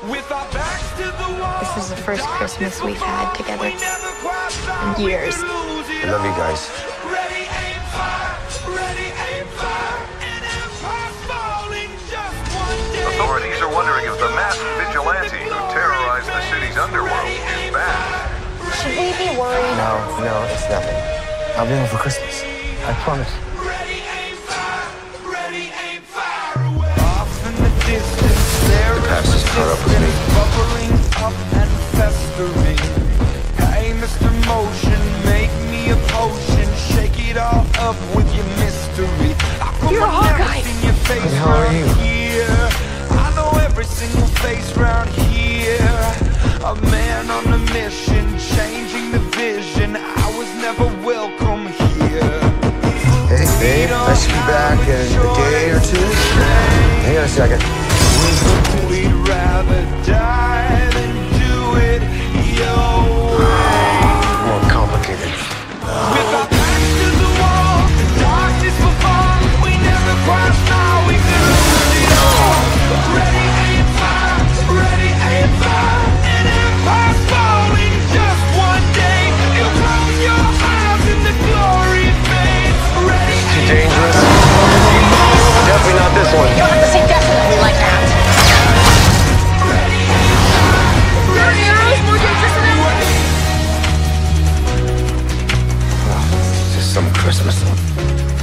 This is the first Christmas we've had together in years. I love you guys. Authorities are wondering if the masked vigilante who terrorized the city's underworld is back. Should we be worried? No, no, it's nothing. I'll be home for Christmas. I promise. Caught up with me. Bubbling up and festering. Hey, Mr. Motion, make me a potion. Shake it all up with your mystery. I put You're a my Hawkeye. nerves in your face how are you? here. I know every single face round here. A man on a mission, changing the vision. I was never welcome here. Hey, babe, I should be back in a day or two. Hang on a second rather die. Christmas.